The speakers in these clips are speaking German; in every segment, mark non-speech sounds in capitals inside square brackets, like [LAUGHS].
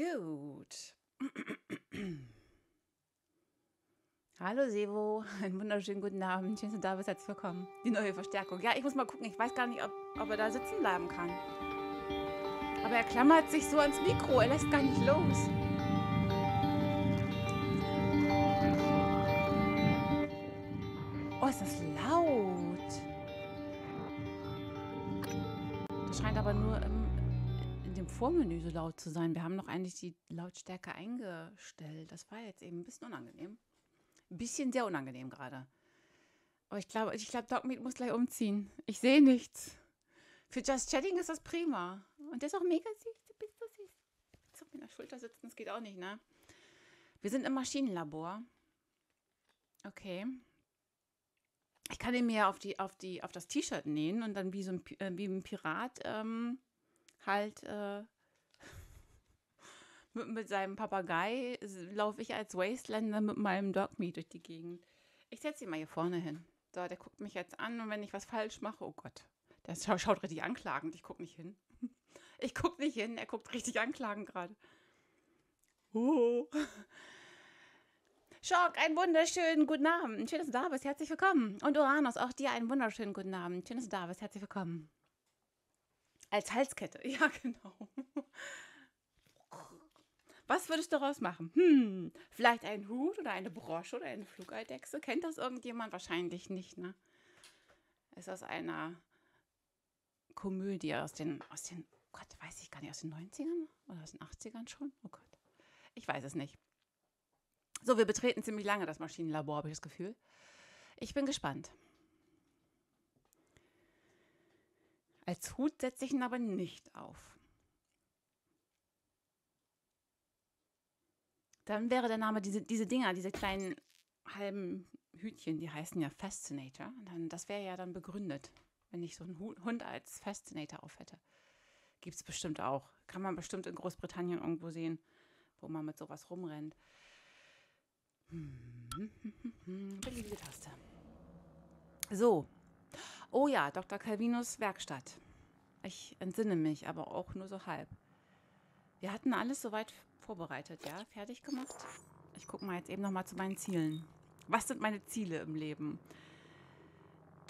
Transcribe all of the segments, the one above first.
Gut. Hallo Sevo, einen wunderschönen guten Abend. Schön, dass du da bist. Herzlich willkommen. Die neue Verstärkung. Ja, ich muss mal gucken. Ich weiß gar nicht, ob, ob er da sitzen bleiben kann. Aber er klammert sich so ans Mikro. Er lässt gar nicht los. Vormenü so laut zu sein. Wir haben noch eigentlich die Lautstärke eingestellt. Das war jetzt eben ein bisschen unangenehm. Ein bisschen sehr unangenehm gerade. Aber ich glaube, ich glaube, Dogmeat muss gleich umziehen. Ich sehe nichts. Für Just Chatting ist das prima. Und der ist auch mega süß. Du bist so süß. So auf meiner Schulter sitzen, das geht auch nicht, ne? Wir sind im Maschinenlabor. Okay. Ich kann ihn mir auf, die, auf, die, auf das T-Shirt nähen und dann wie so ein, äh, wie ein Pirat ähm, halt äh, mit, mit, seinem Papagei laufe ich als Wastelander mit meinem Dogmeat durch die Gegend. Ich setze ihn mal hier vorne hin. So, der guckt mich jetzt an und wenn ich was falsch mache, oh Gott, der schaut, schaut richtig anklagend. Ich gucke nicht hin. [LAUGHS] Ich gucke nicht hin, er guckt richtig anklagend gerade. Oh. [LAUGHS] Schock, einen wunderschönen guten Abend. Schön, dass du da bist. Herzlich willkommen. Und Uranus, auch dir einen wunderschönen guten Abend. Schön, dass du da bist. Herzlich willkommen. Als Halskette. [LAUGHS] Ja, genau. Was würdest du daraus machen? Hm, vielleicht ein Hut oder eine Brosche oder eine Flugeidechse? Kennt das irgendjemand? Wahrscheinlich nicht, ne? Ist aus einer Komödie aus den, aus den, Gott, weiß ich gar nicht, aus den 90ern oder aus den 80ern schon? Oh Gott. Ich weiß es nicht. So, wir betreten ziemlich lange das Maschinenlabor, habe ich das Gefühl. Ich bin gespannt. Als Hut setze ich ihn aber nicht auf. Dann wäre der Name, diese, diese Dinger, diese kleinen halben Hütchen, die heißen ja Fascinator. Dann, das wäre ja dann begründet, wenn ich so einen Hund als Fascinator auf hätte. Gibt es bestimmt auch. Kann man bestimmt in Großbritannien irgendwo sehen, wo man mit sowas rumrennt. Beliebige Taste. So. Oh ja, Dr. Calvinus Werkstatt. Ich entsinne mich, aber auch nur so halb. Wir hatten alles soweit vorbereitet, ja? Fertig gemacht? Ich gucke mal jetzt eben noch mal zu meinen Zielen. Was sind meine Ziele im Leben?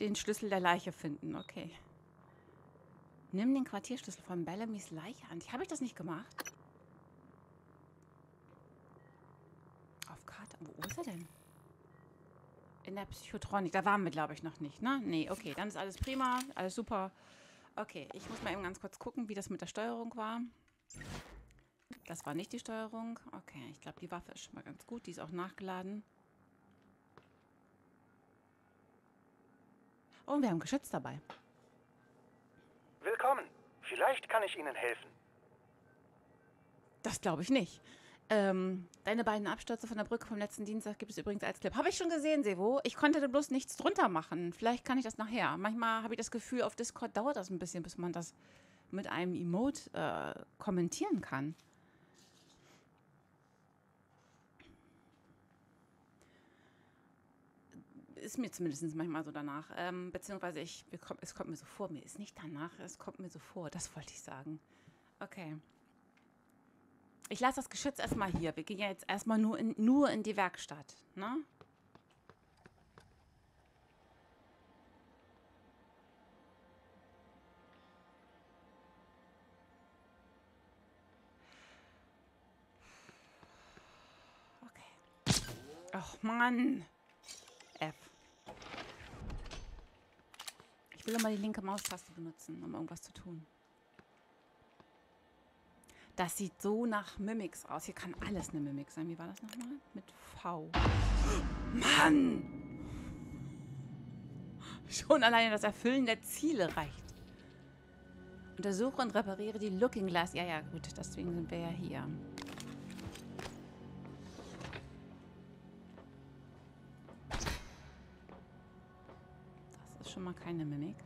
Den Schlüssel der Leiche finden, okay. Nimm den Quartierschlüssel von Bellamy's Leiche an. Habe ich das nicht gemacht? Wo ist er denn? In der Psychotronik. Da waren wir, glaube ich, noch nicht, ne? Nee, okay. Dann ist alles prima. Alles super. Okay, ich muss mal eben ganz kurz gucken, wie das mit der Steuerung war. Das war nicht die Steuerung. Okay, ich glaube, die Waffe ist schon mal ganz gut. Die ist auch nachgeladen. Oh, und wir haben Geschütz dabei. Willkommen. Vielleicht kann ich Ihnen helfen. Das glaube ich nicht. Ähm, deine beiden Abstürze von der Brücke vom letzten Dienstag gibt es übrigens als Clip. Habe ich schon gesehen, Sevo. Ich konnte da bloß nichts drunter machen. Vielleicht kann ich das nachher. Manchmal habe ich das Gefühl, auf Discord dauert das ein bisschen, bis man das mit einem Emote äh, kommentieren kann. Ist mir zumindest manchmal so danach. Ähm, beziehungsweise ich, es kommt mir so vor. Mir ist nicht danach, es kommt mir so vor. Das wollte ich sagen. Okay. Ich lasse das Geschütz erstmal hier. Wir gehen ja jetzt erstmal nur in, nur in die Werkstatt. Ne? Okay. Ach, Mann. F. Ich will immer die linke Maustaste benutzen, um irgendwas zu tun. Das sieht so nach Mimics aus. Hier kann alles eine Mimik sein. Wie war das nochmal? Mit V. [GASPS] Mann! Schon alleine das Erfüllen der Ziele reicht. Untersuche und repariere die Looking Glass. Ja, ja, gut. Deswegen sind wir ja hier. schon mal keine Mimik.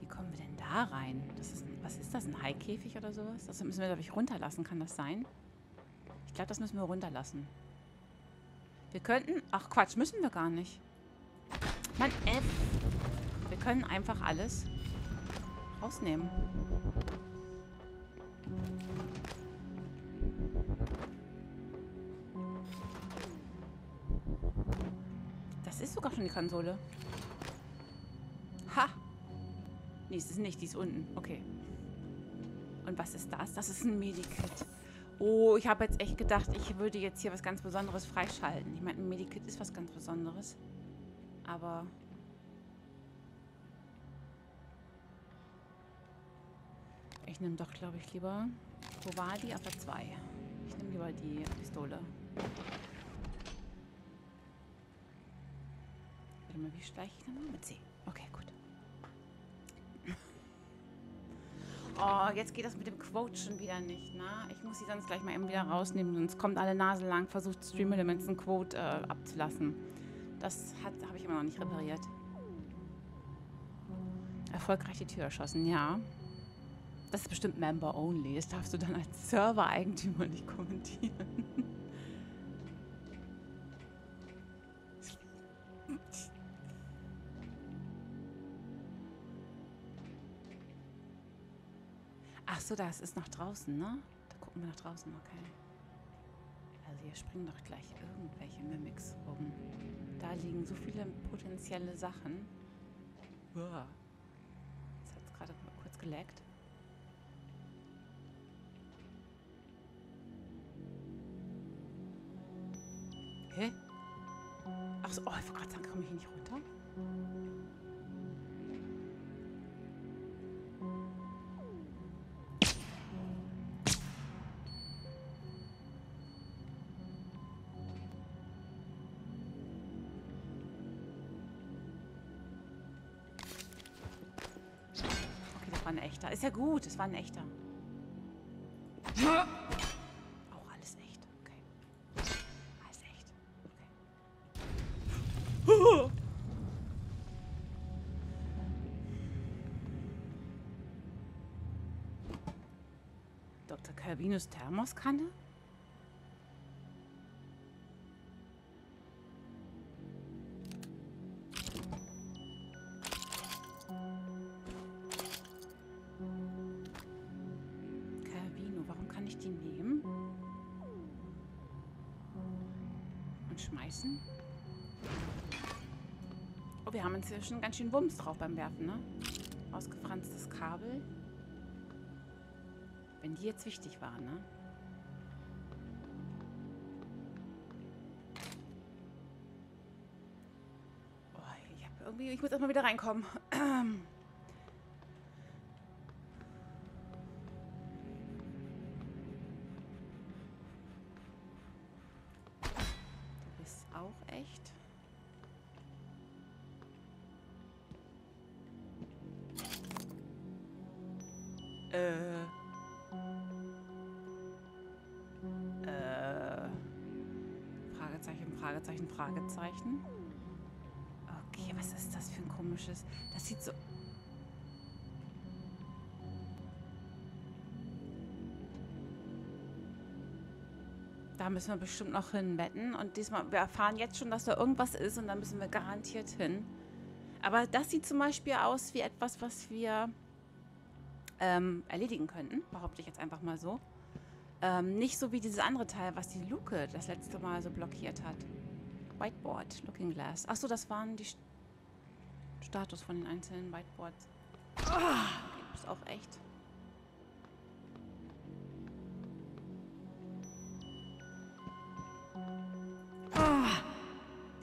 Wie kommen wir denn da rein? Das ist, ein, was ist das, ein Haikäfig oder sowas? Das müssen wir, glaube ich, runterlassen. Kann das sein? Ich glaube, das müssen wir runterlassen. Wir könnten... Ach, Quatsch, müssen wir gar nicht. Mann, F. Wir können einfach alles rausnehmen. Das ist sogar schon die Konsole. Nee, es ist nicht, die ist unten. Okay. Und was ist das? Das ist ein Medikit. Oh, ich habe jetzt echt gedacht, ich würde jetzt hier was ganz Besonderes freischalten. Ich meine, ein Medikit ist was ganz Besonderes. Aber... Ich nehme doch, glaube ich, lieber... Wo war die? Auf der 2. Ich nehme lieber die Pistole. Warte mal, wie schleiche ich nochmal? Mit C. Okay, gut. Oh, jetzt geht das mit dem Quote schon wieder nicht, ne? Ich muss sie sonst gleich mal eben wieder rausnehmen, sonst kommt alle Nase lang, versucht Stream Elements ein Quote äh, abzulassen. Das habe ich immer noch nicht repariert. Erfolgreich die Tür erschossen, ja. Das ist bestimmt Member Only. Das darfst du dann als Server-Eigentümer nicht kommentieren. So, das ist nach draußen, ne? Da gucken wir nach draußen, okay. Also hier springen doch gleich irgendwelche Mimics rum. Da liegen so viele potenzielle Sachen. Uah. Das hat gerade kurz geleckt. Hä? Ach so, oh, ich wollte gerade sagen, komme ich hier nicht runter? Echter. Ist ja gut, es war ein echter. Auch alles echt, okay. Alles echt, okay. [LAUGHS] Dr. Calvinus Thermoskanne? Schmeißen? Oh, wir haben inzwischen ganz schön Wumms drauf beim Werfen, ne? Ausgefranstes Kabel. Wenn die jetzt wichtig waren, ne? Oh, ich hab irgendwie... Ich muss erstmal wieder reinkommen. [CLEARS THROAT] komisches... Das sieht so... Da müssen wir bestimmt noch hinwetten. Und diesmal, wir erfahren jetzt schon, dass da irgendwas ist und da müssen wir garantiert hin. Aber das sieht zum Beispiel aus wie etwas, was wir ähm, erledigen könnten. Behaupte ich jetzt einfach mal so. Ähm, nicht so wie dieses andere Teil, was die Luke das letzte Mal so blockiert hat. Whiteboard, Looking Glass. Achso, das waren die St Status von den einzelnen Whiteboards. Okay, du bist auch echt.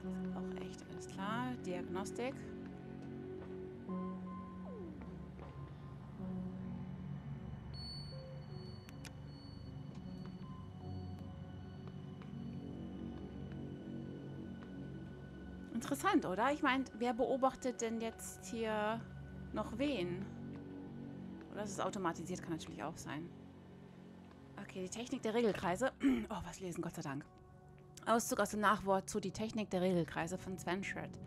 Das ist auch echt, alles klar. Diagnostik. Interessant, oder? Ich meine, wer beobachtet denn jetzt hier noch wen? Oder ist es automatisiert? Kann natürlich auch sein. Okay, die Technik der Regelkreise. [CLEARS THROAT] Oh, was lesen, Gott sei Dank. Auszug aus dem Nachwort zu Die Technik der Regelkreise von Sven Schert.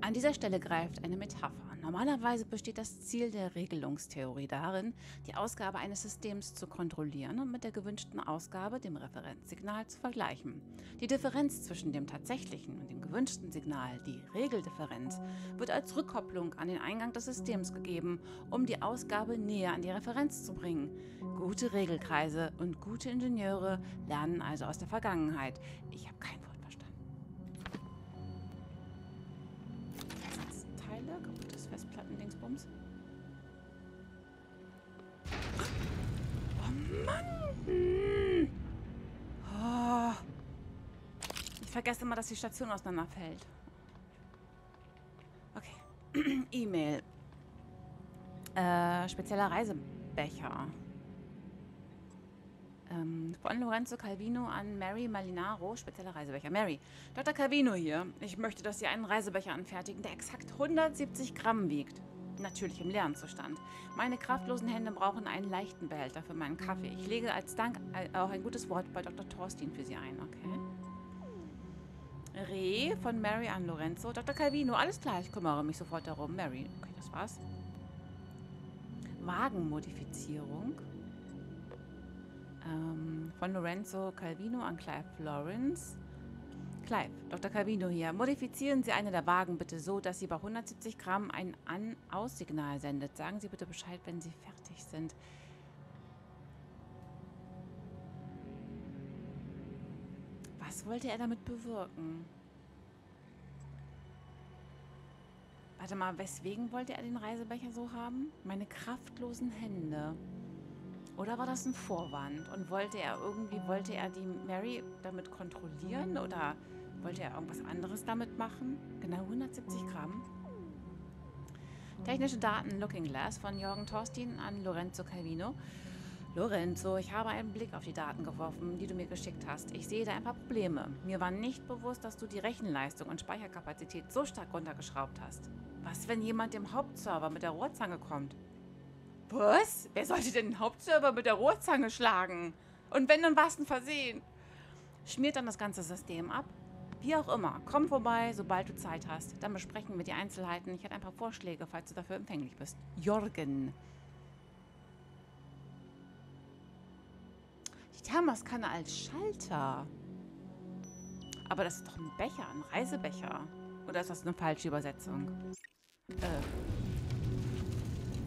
An dieser Stelle greift eine Metapher. Normalerweise besteht das Ziel der Regelungstheorie darin, die Ausgabe eines Systems zu kontrollieren und mit der gewünschten Ausgabe, dem Referenzsignal, zu vergleichen. Die Differenz zwischen dem tatsächlichen und dem gewünschten Signal, die Regeldifferenz, wird als Rückkopplung an den Eingang des Systems gegeben, um die Ausgabe näher an die Referenz zu bringen. Gute Regelkreise und gute Ingenieure lernen also aus der Vergangenheit. Ich habe kein Festplatten-Dingsbums. Oh Mann! Oh. Ich vergesse immer, dass die Station auseinanderfällt. Okay. [CLEARS THROAT] E-Mail. Äh, spezieller Reisebecher. Ähm, von Lorenzo Calvino an Mary Malinaro, spezieller Reisebecher. Mary, Dr. Calvino hier. Ich möchte, dass Sie einen Reisebecher anfertigen, der exakt 170 Gramm wiegt. Natürlich im leeren Zustand. Meine kraftlosen Hände brauchen einen leichten Behälter für meinen Kaffee. Ich lege als Dank auch ein gutes Wort bei Dr. Thorstein für Sie ein, okay? Re von Mary an Lorenzo. Dr. Calvino, alles klar, ich kümmere mich sofort darum. Mary, okay, das war's. Wagenmodifizierung. Ähm, von Lorenzo Calvino an Clive Florence. Clive, Dr. Calvino hier. Modifizieren Sie eine der Wagen bitte so, dass sie bei 170 Gramm ein An-Aus-Signal sendet. Sagen Sie bitte Bescheid, wenn Sie fertig sind. Was wollte er damit bewirken? Warte mal, weswegen wollte er den Reisebecher so haben? Meine kraftlosen Hände. Oder war das ein Vorwand? Und wollte er irgendwie, wollte er die Mary damit kontrollieren? Oder wollte er irgendwas anderes damit machen? Genau 170 Gramm. Technische Daten Looking Glass von Jorgen Thorstein an Lorenzo Calvino. Lorenzo, ich habe einen Blick auf die Daten geworfen, die du mir geschickt hast. Ich sehe da ein paar Probleme. Mir war nicht bewusst, dass du die Rechenleistung und Speicherkapazität so stark runtergeschraubt hast. Was, wenn jemand dem Hauptserver mit der Rohrzange kommt? Was? Wer sollte denn den Hauptserver mit der Rohrzange schlagen? Und wenn, dann war es ein Versehen. Schmiert dann das ganze System ab? Wie auch immer, komm vorbei, sobald du Zeit hast. Dann besprechen wir die Einzelheiten. Ich hätte ein paar Vorschläge, falls du dafür empfänglich bist. Jorgen. Die Thermoskanne als Schalter. Aber das ist doch ein Becher, ein Reisebecher. Oder ist das eine falsche Übersetzung? Äh.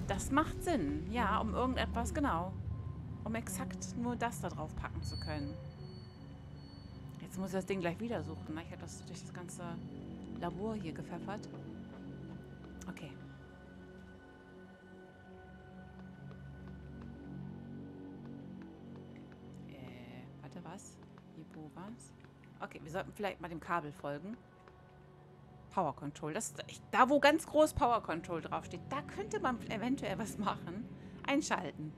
Das macht Sinn. Ja, um irgendetwas, genau. Um exakt nur das da drauf packen zu können. Jetzt muss ich das Ding gleich wieder suchen. Ne? Ich habe das durch das ganze Labor hier gepfeffert. Okay. Äh, warte, was? Hier, wo war's? Okay, wir sollten vielleicht mal dem Kabel folgen. Power Control. Das ist da, wo ganz groß Power Control draufsteht, da könnte man eventuell was machen. Einschalten.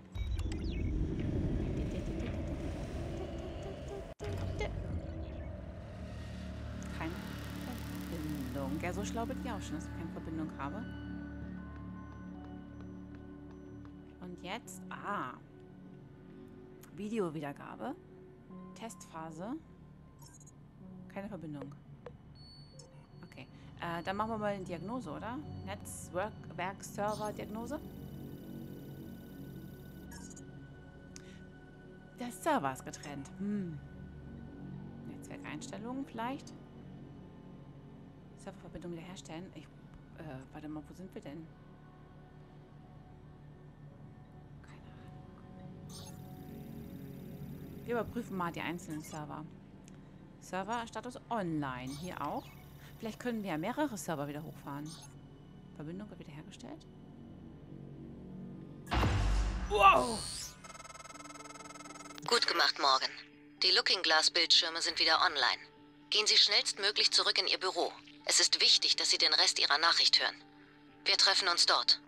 Keine Verbindung. Ja, so schlau bin ich auch schon, dass ich keine Verbindung habe. Und jetzt, ah. Videowiedergabe. Testphase. Keine Verbindung. Äh, dann machen wir mal eine Diagnose, oder? Netzwerk-Server-Diagnose. Der Server ist getrennt. Hm. Netzwerkeinstellungen vielleicht. Serververbindung wiederherstellen. Ich, äh, warte mal, wo sind wir denn? Keine Ahnung. Wir überprüfen mal die einzelnen Server. Server-Status online. Hier auch. Vielleicht können wir ja mehrere Server wieder hochfahren. Verbindung wird wiederhergestellt. Wow! Gut gemacht, Morgan. Die Looking Glass Bildschirme sind wieder online. Gehen Sie schnellstmöglich zurück in Ihr Büro. Es ist wichtig, dass Sie den Rest Ihrer Nachricht hören. Wir treffen uns dort.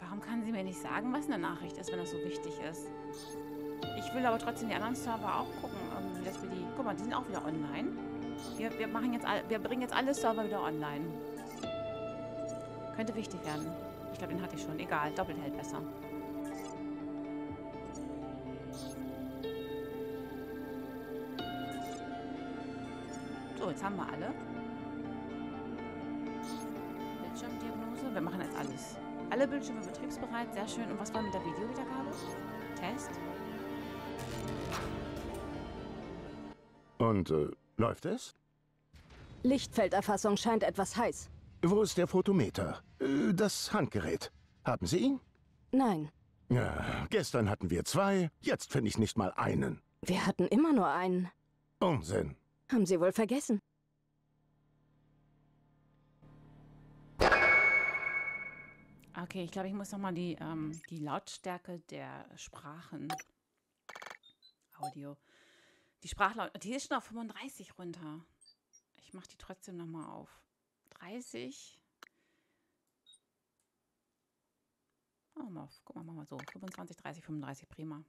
Warum kann sie mir nicht sagen, was eine Nachricht ist, wenn das so wichtig ist? Ich will aber trotzdem die anderen Server auch gucken, dass wir die... Guck mal, die sind auch wieder online. Wir, wir, machen jetzt wir bringen jetzt alle Server wieder online. Könnte wichtig werden. Ich glaube, den hatte ich schon. Egal, doppelt hält besser. So, jetzt haben wir alle. Bildschirmdiagnose. Wir machen jetzt alles. Alle Bildschirme betriebsbereit. Sehr schön. Und was war mit der Videowiedergabe? Test. Und äh, läuft es? Lichtfelderfassung scheint etwas heiß. Wo ist der Photometer? Äh, Das Handgerät. Haben Sie ihn? Nein, Ja, gestern hatten wir zwei, jetzt finde ich nicht mal einen. wir hatten immer nur einen. Unsinn. Haben Sie wohl vergessen? Okay, ich glaube, ich muss noch mal die, ähm, die Lautstärke der Sprachen. Audio. Die Sprachlaut. Die ist schon auf 35 runter. Ich mache die trotzdem noch mal auf 30. Oh, mal auf, guck mal, machen wir so. 25, 30, 35, prima.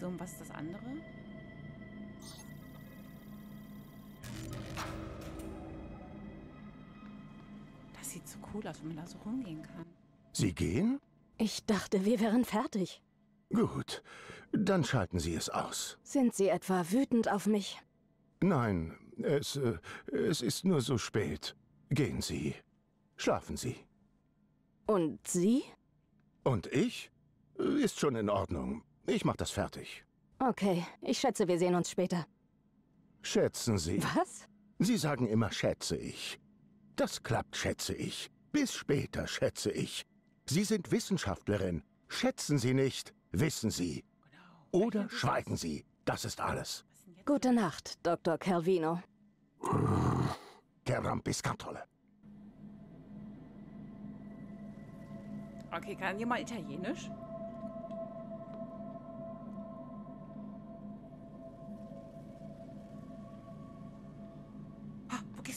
So, und was ist das andere? Das sieht so cool aus, wenn man da so rumgehen kann. Sie gehen? Ich dachte, wir wären fertig. Gut, dann schalten Sie es aus. Sind Sie etwa wütend auf mich? Nein, es, äh, es ist nur so spät. Gehen Sie. Schlafen Sie. Und Sie? Und ich? Ist schon in Ordnung. Ich mach das fertig. Okay, ich schätze, wir sehen uns später. Schätzen Sie. Was? Sie sagen immer, schätze ich. Das klappt, schätze ich. Bis später, schätze ich. Sie sind Wissenschaftlerin. Schätzen Sie nicht, wissen Sie. Oder schweigen Sie. Das ist alles. Gute Nacht, Dr. Calvino. Kerampiscatolle. Okay, kann jemand Italienisch?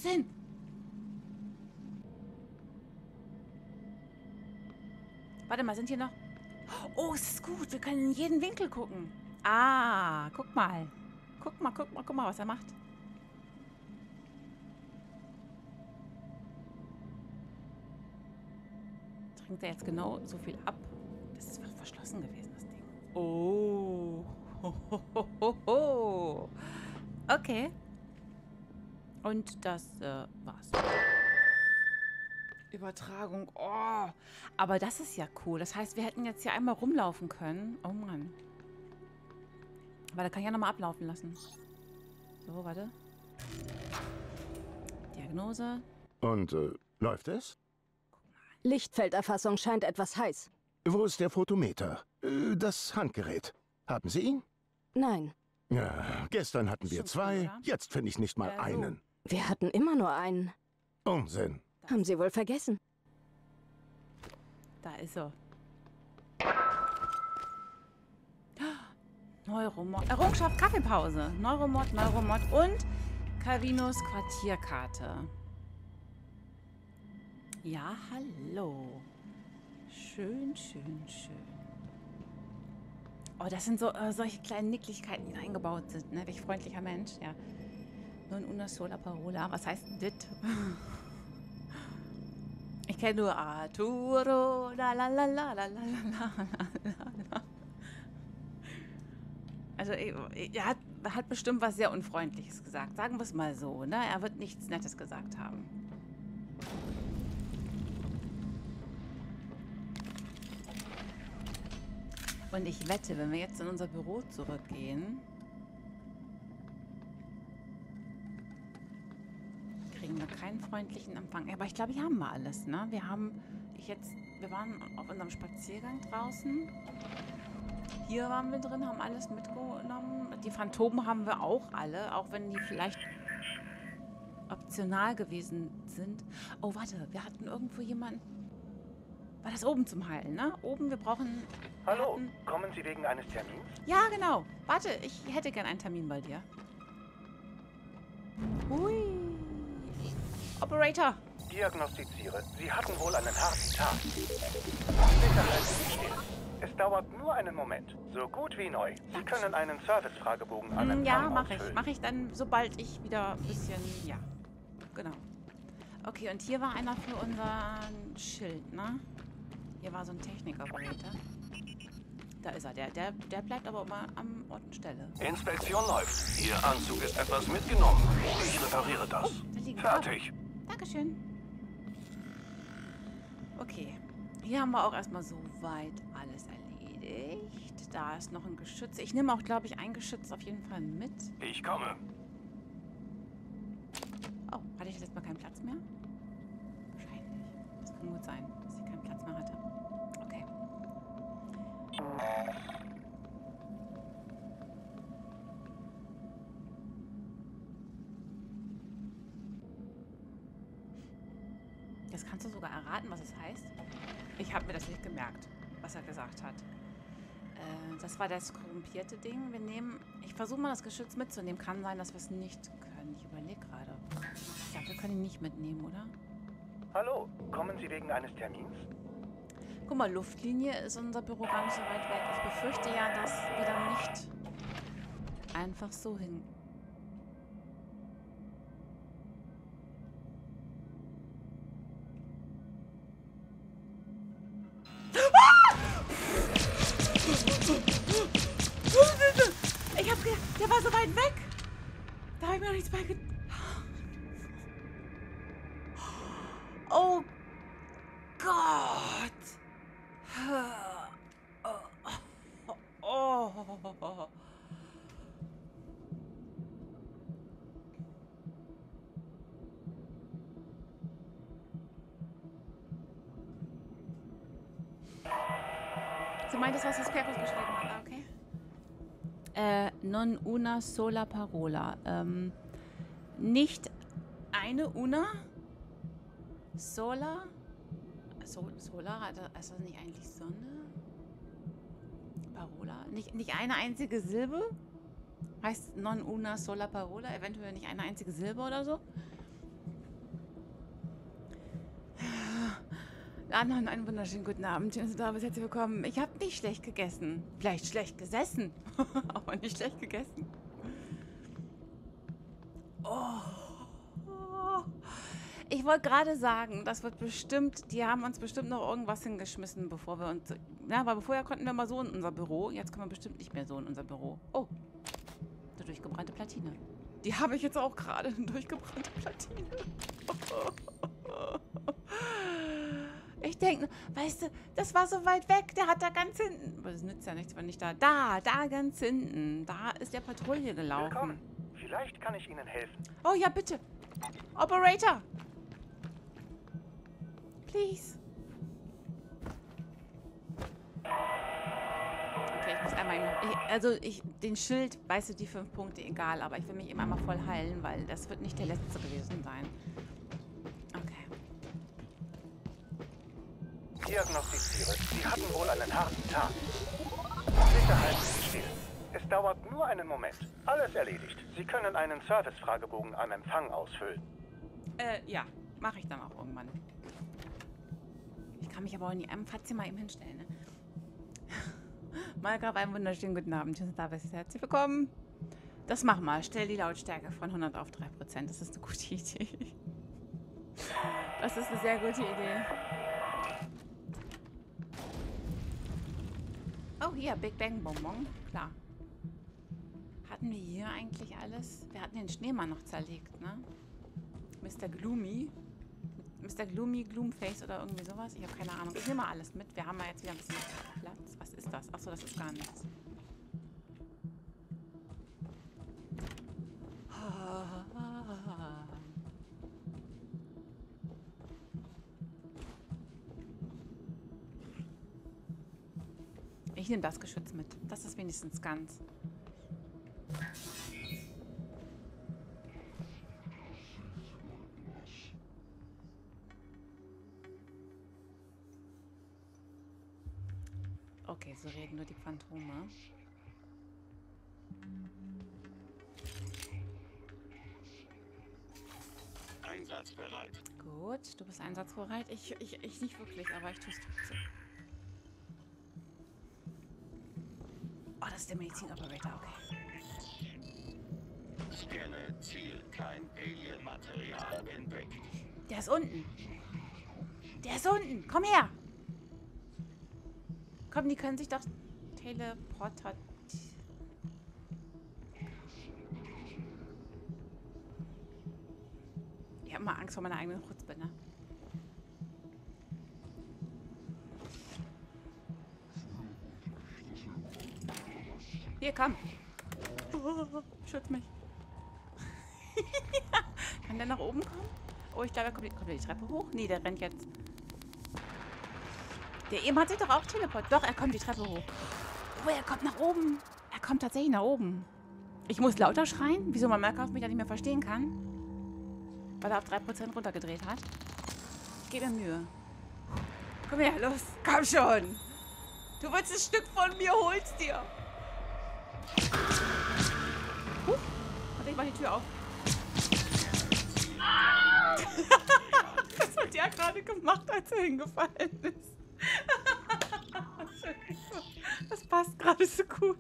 Hin? Warte mal, sind hier noch... Oh, es ist gut. Wir können in jeden Winkel gucken. Ah, guck mal. Guck mal, guck mal, guck mal, was er macht. Trinkt er jetzt genau so viel ab? Das ist verschlossen gewesen, das Ding. Oh. [LAUGHS] Ho, ho, ho, ho. Okay. Und das äh, war's. Übertragung. Oh. Aber das ist ja cool. Das heißt, wir hätten jetzt hier einmal rumlaufen können. Oh Mann. Aber da kann ich ja nochmal ablaufen lassen. So, warte. Diagnose. Und äh, läuft es? Lichtfelderfassung scheint etwas heiß. Wo ist der Photometer? Äh, das Handgerät. Haben Sie ihn? Nein, Ja, gestern hatten wir zwei, jetzt finde ich nicht mal einen. Wir hatten immer nur einen. Unsinn. Haben Sie wohl vergessen? Da ist er. [GASPS] Neuromod. Errungenschaft Kaffeepause. Neuromod, Neuromod und Calvinos Quartierkarte. Ja, hallo. Schön, schön, schön. Oh, das sind so äh, solche kleinen Nicklichkeiten, die eingebaut sind. Ne? Welch freundlicher Mensch, ja. Non una sola parola. Was heißt denn das? Ich kenne nur Arturo. La la la la la la la Also er hat, hat bestimmt was sehr Unfreundliches gesagt. Sagen wir es mal so, ne? Er wird nichts Nettes gesagt haben. Und ich wette, wenn wir jetzt in unser Büro zurückgehen, keinen freundlichen Empfang. Aber ich glaube, hier haben wir alles, ne? Wir haben ich jetzt, wir waren auf unserem Spaziergang draußen. Hier waren wir drin, haben alles mitgenommen. Die Phantomen haben wir auch alle, auch wenn die vielleicht optional gewesen sind. Oh, warte, wir hatten irgendwo jemanden. War das oben zum Heilen, ne? Oben, wir brauchen. Hallo, hatten- kommen Sie wegen eines Termins? Ja, genau. Warte, ich hätte gern einen Termin bei dir. Hui. Operator. Diagnostiziere. Sie hatten wohl einen harten Tag. Bitte halten Sie still. Es dauert nur einen Moment. So gut wie neu. Sie können einen Service-Fragebogen an Mm, Empfang Ja, mache ich. Mache ich dann, sobald ich wieder ein bisschen. Ja, genau. Okay, und hier war einer für unseren Schild, ne? Hier war so ein Technik-Operator. Da ist er. Der, der, der bleibt aber immer am Ort und Stelle. Inspektion läuft. Ihr Anzug ist etwas mitgenommen. Ich repariere das. Da liegen Fertig. Dankeschön. Okay. Hier haben wir auch erstmal soweit alles erledigt. Da ist noch ein Geschütz. Ich nehme auch, glaube ich, ein Geschütz auf jeden Fall mit. Ich komme. Oh, hatte ich jetzt mal keinen Platz mehr? Wahrscheinlich. Das kann gut sein, dass ich keinen Platz mehr hatte. Okay. Kannst du sogar erraten, was es heißt? Ich habe mir das nicht gemerkt, was er gesagt hat. Äh, das war das korrumpierte Ding. Wir nehmen... Ich versuche mal, das Geschütz mitzunehmen. Kann sein, dass wir es nicht können. Ich überlege gerade. Ich glaube, wir können ihn nicht mitnehmen, oder? Hallo, kommen Sie wegen eines Termins? Guck mal, Luftlinie ist unser Büro gar nicht so weit weg. Ich befürchte ja, dass wir dann nicht einfach so hin... war so weit weg. Da habe ich mir noch nichts bei ge non una sola parola. Ähm, nicht eine una sola. So, sola, ist das nicht eigentlich Sonne? Parola? Nicht, nicht eine einzige Silbe? Heißt non una sola parola? Eventuell nicht eine einzige Silbe oder so? Anton, einen wunderschönen guten Abend. Schön, dass du da bist. Herzlich willkommen. Ich habe nicht schlecht gegessen. Vielleicht schlecht gesessen, [LAUGHS] aber nicht schlecht gegessen. Oh. Ich wollte gerade sagen, das wird bestimmt, die haben uns bestimmt noch irgendwas hingeschmissen, bevor wir uns, ja, weil vorher konnten wir mal so in unser Büro, jetzt können wir bestimmt nicht mehr so in unser Büro. Oh, eine durchgebrannte Platine. Die habe ich jetzt auch gerade, eine durchgebrannte Platine. [LAUGHS] Ich denke, weißt du, das war so weit weg, der hat da ganz hinten, aber das nützt ja nichts, wenn nicht da, da, da ganz hinten, da ist der Patrouille gelaufen. Willkommen. Vielleicht kann ich Ihnen helfen. Oh ja, bitte. Operator. Please. Okay, ich muss einmal... Ich, also, ich, den Schild, weißt du, die fünf Punkte, egal. Aber ich will mich eben einmal voll heilen, weil das wird nicht der letzte gewesen sein. Diagnostiziere. Sie hatten wohl einen harten Tag. Halten Sie still. Es dauert nur einen Moment. Alles erledigt. Sie können einen Service-Fragebogen am Empfang ausfüllen. Äh, ja. Mache ich dann auch irgendwann. Ich kann mich aber auch in die mal eben hinstellen, ne? [LAUGHS] Malgraf, einen wunderschönen guten Abend. Schön, dass du. Herzlich willkommen. Das mach mal. Stell die Lautstärke von 100 auf 3%. Das ist eine gute [LAUGHS] Idee. Das ist eine sehr gute Idee. Hier, Big Bang Bonbon. Klar. Hatten wir hier eigentlich alles? Wir hatten den Schneemann noch zerlegt, ne? Mr. Gloomy. Mr. Gloomy, Gloomface oder irgendwie sowas. Ich habe keine Ahnung. Ich nehme mal alles mit. Wir haben ja jetzt wieder ein bisschen Platz. Was ist das? Achso, das ist gar nichts. Ich nehme das Geschütz mit. Das ist wenigstens ganz. Okay, so reden nur die Phantome. Einsatzbereit. Gut, du bist einsatzbereit. Ich, ich, ich nicht wirklich, aber ich tue es trotzdem. Der Medizin-Operator, okay. Scanne Ziel. Kein Alien-Material entdeckt. Der ist unten. Der ist unten. Komm her. Komm, die können sich doch teleportat... Ich habe mal Angst vor meiner eigenen Chutzpe, ne? Komm. Oh, schütz mich. [LAUGHS] Kann der nach oben kommen? Oh, ich glaube, er kommt, kommt er die Treppe hoch. Nee, der rennt jetzt. Der eben hat sich doch auch teleportiert. Doch, er kommt die Treppe hoch. Oh, er kommt nach oben. Er kommt tatsächlich nach oben. Ich muss lauter schreien? Wieso mein Merkauf mich da nicht mehr verstehen kann? Weil er auf 3% runtergedreht hat. gebe mir Mühe. Komm her, los. Komm schon. Du willst ein Stück von mir, hol's dir. Mach die Tür auf. Was hat der gerade gemacht, als er hingefallen ist? das passt gerade so gut.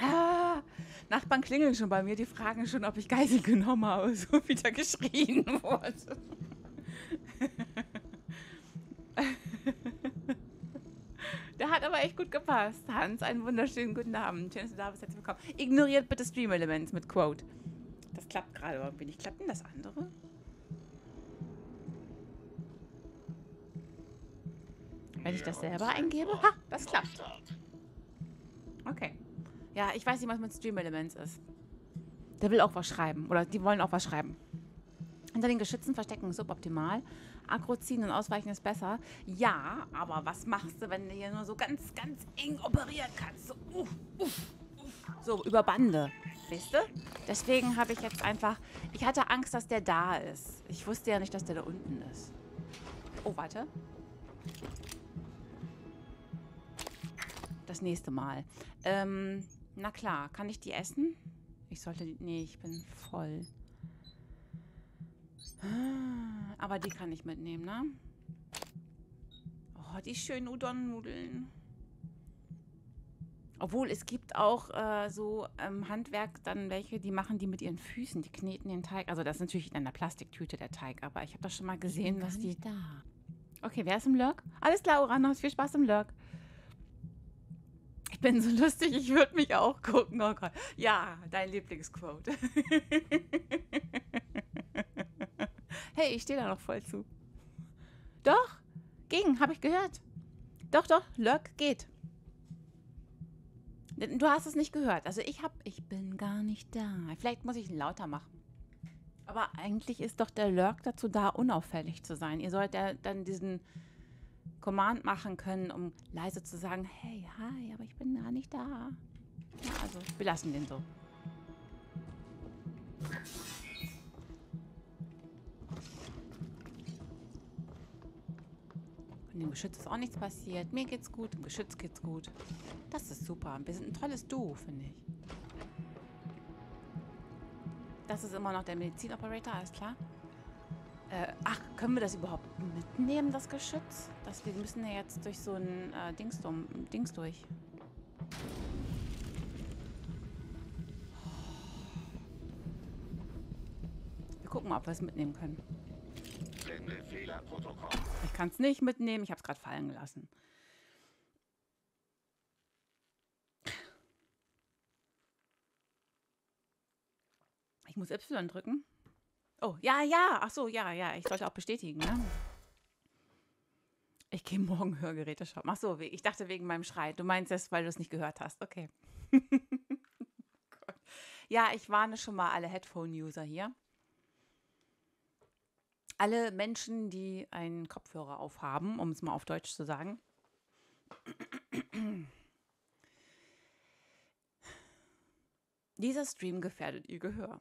Ah, Nachbarn klingeln schon bei mir, die fragen schon, ob ich Geisel genommen habe, so wie da geschrien wurde. Der hat aber echt gut gepasst. Hans, einen wunderschönen guten Abend. Schön, dass du da bist. Herzlich willkommen. Ignoriert bitte Stream Elements mit Quote. Das klappt gerade irgendwie nicht. Klappt denn das andere? Wenn ich das selber eingebe? Ha, das klappt. Okay. Ja, ich weiß nicht, was mit Stream Elements ist. Der will auch was schreiben. Oder die wollen auch was schreiben. Hinter den Geschützen verstecken suboptimal. Aggro ziehen und ausweichen ist besser. Ja, aber was machst du, wenn du hier nur so ganz, ganz eng operieren kannst? So, uff, uff, uff. so über Bande. Weißt du? Deswegen habe ich jetzt einfach... Ich hatte Angst, dass der da ist. Ich wusste ja nicht, dass der da unten ist. Oh, warte. Das nächste Mal. Ähm, na klar. Kann ich die essen? Ich sollte... Nee, ich bin voll. Ah, Aber die kann ich mitnehmen, ne? Oh, die schönen Udon-Nudeln. Obwohl, es gibt auch äh, so im Handwerk dann welche, die machen die mit ihren Füßen, die kneten den Teig. Also das ist natürlich in einer Plastiktüte der Teig, aber ich habe das schon mal gesehen, dass die... da. Okay, wer ist im Lurk? Alles klar, Uranus, viel Spaß im Lurk. Ich bin so lustig, ich würde mich auch gucken. Oh Gott. Ja, dein Lieblingsquote. [LAUGHS] hey, ich stehe da noch voll zu. Doch, ging, habe ich gehört. Doch, doch, Lurk geht. Du hast es nicht gehört. Also ich hab, ich bin gar nicht da. Vielleicht muss ich ihn lauter machen. Aber eigentlich ist doch der Lurk dazu da, unauffällig zu sein. Ihr sollt ja dann diesen Command machen können, um leise zu sagen, hey, hi, aber ich bin gar nicht da. Ja, also, wir lassen den so. Dem Geschütz ist auch nichts passiert. Mir geht's gut, dem Geschütz geht's gut. Das ist super. Wir sind ein tolles Duo, finde ich. Das ist immer noch der Medizinoperator, alles klar. Äh, ach, können wir das überhaupt mitnehmen, das Geschütz? Das, wir müssen ja jetzt durch so ein äh, Dings, dum, Dings durch. Wir gucken mal, ob wir es mitnehmen können. Ich kann es nicht mitnehmen, ich habe es gerade fallen gelassen. Ich muss Y drücken. Oh, ja, ja. Ach so, ja, ja. Ich sollte auch bestätigen, ne? Ich gehe morgen [LAUGHS] Hörgeräte shoppen. Ach so, ich dachte wegen meinem Schrei. Du meinst es, weil du es nicht gehört hast. Okay. [LAUGHS] Gott. ja, ich warne schon mal alle Headphone-User hier. Alle Menschen, die einen Kopfhörer aufhaben, um es mal auf Deutsch zu sagen. Dieser Stream gefährdet ihr Gehör.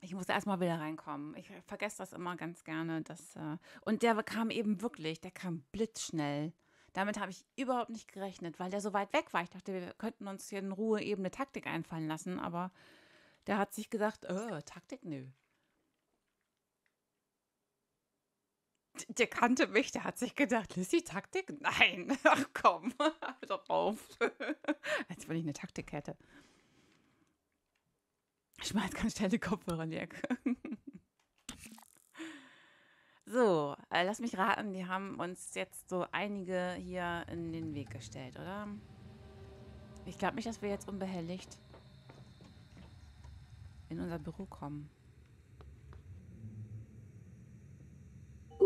Ich musste erstmal wieder reinkommen. Ich vergesse das immer ganz gerne. Dass, äh und der kam eben wirklich, der kam blitzschnell. Damit habe ich überhaupt nicht gerechnet, weil der so weit weg war. Ich dachte, wir könnten uns hier in Ruhe eben eine Taktik einfallen lassen, aber der hat sich gesagt, äh, Taktik, nö. Der kannte mich, der hat sich gedacht, Lissy, Taktik? Nein, [LAUGHS] ach komm, hör doch auf. [LAUGHS] Als wenn ich eine Taktik hätte. Ich schmeiß ganz schnell die Kopfhörer leer. [LAUGHS] so, äh, lass mich raten, die haben uns jetzt so einige hier in den Weg gestellt, oder? Ich glaube nicht, dass wir jetzt unbehelligt in unser Büro kommen.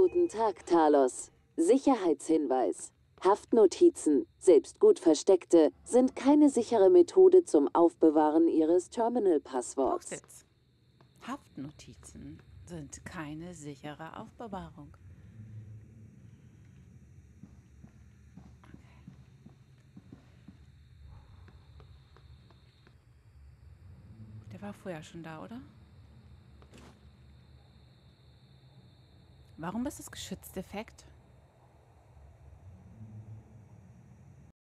Guten Tag, Talos. Sicherheitshinweis. Haftnotizen, selbst gut versteckte, sind keine sichere Methode zum Aufbewahren Ihres Terminal-Passworts. Haftnotizen sind keine sichere Aufbewahrung. Okay. Der war vorher schon da, oder? Warum ist das geschützt defekt?